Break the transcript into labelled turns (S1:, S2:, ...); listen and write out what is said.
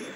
S1: Yeah.